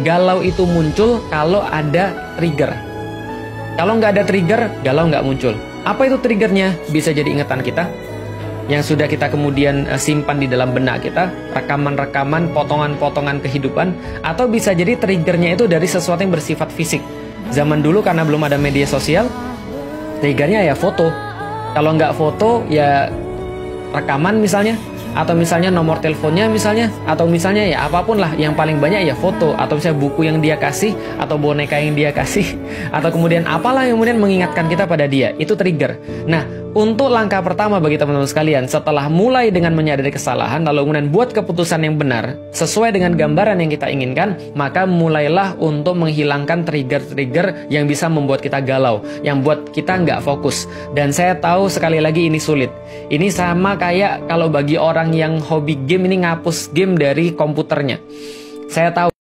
galau itu muncul kalau ada trigger. Kalau nggak ada trigger, galau nggak muncul. Apa itu triggernya? Bisa jadi ingatan kita, yang sudah kita kemudian eh, simpan di dalam benak kita, rekaman-rekaman, potongan-potongan kehidupan, atau bisa jadi triggernya itu dari sesuatu yang bersifat fisik. Zaman dulu karena belum ada media sosial, triggernya ya foto. Kalau nggak foto ya rekaman misalnya, atau misalnya nomor teleponnya misalnya atau misalnya ya apa pun lah yang paling banyak ya foto atau misalnya buku yang dia kasih atau boneka yang dia kasih atau kemudian apalah yang kemudian mengingatkan kita pada dia itu trigger. Nah untuk langkah pertama bagi teman-teman sekalian setelah mulai dengan menyadari kesalahan lalu kemudian buat keputusan yang benar sesuai dengan gambaran yang kita inginkan maka mulailah untuk menghilangkan trigger-trigger yang bisa membuat kita galau yang buat kita nggak fokus. Dan saya tahu sekali lagi ini sulit. Ini sama kayak kalau bagi orang yang hobi game ini ngapus game dari komputernya. Saya tahu